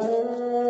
Oh.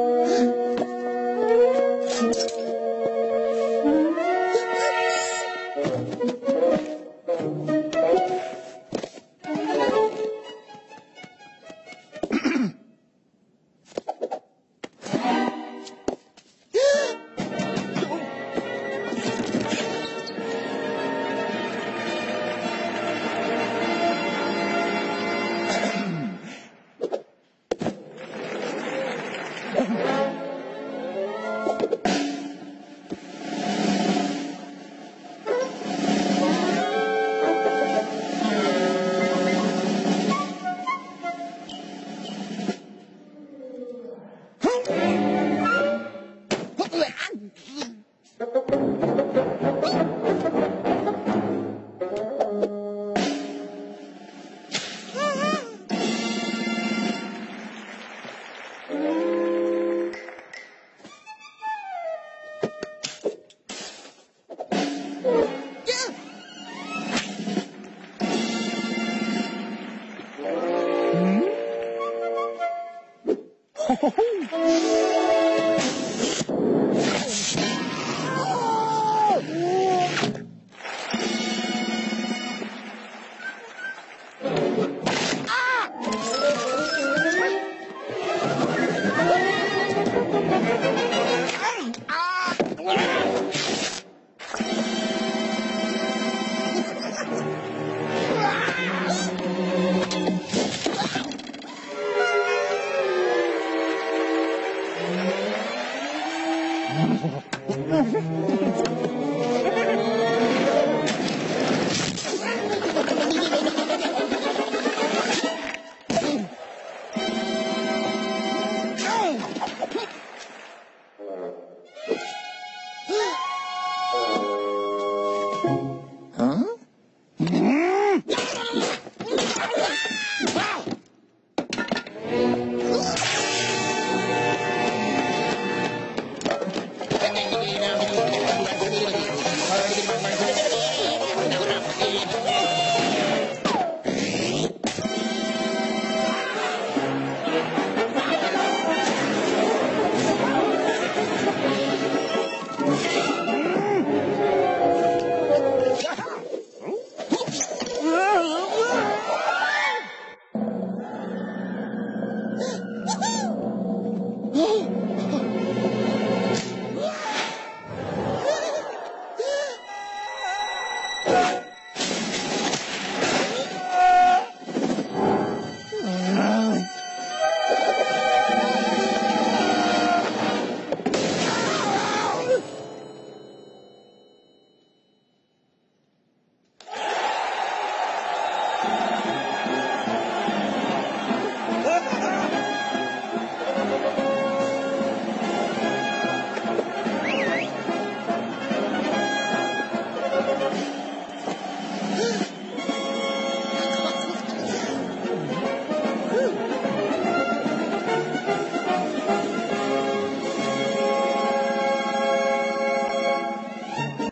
Ho, ho, ho.